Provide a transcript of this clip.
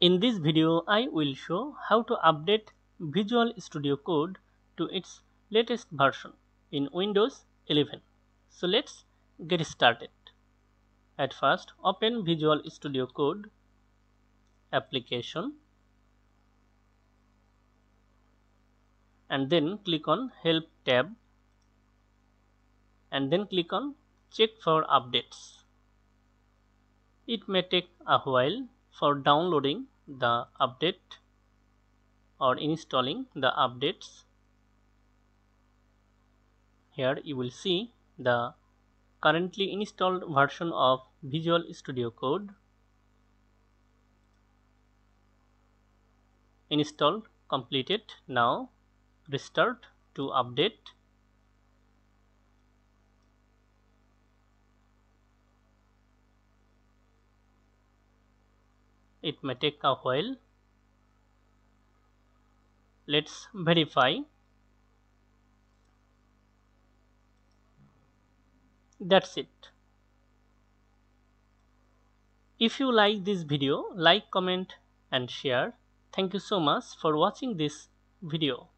In this video, I will show how to update Visual Studio Code to its latest version in Windows 11. So let's get started. At first, open Visual Studio Code application and then click on Help tab and then click on Check for updates. It may take a while for downloading the update or installing the updates. Here you will see the currently installed version of Visual Studio Code installed completed now restart to update it may take a while. Let's verify. That's it. If you like this video like comment and share. Thank you so much for watching this video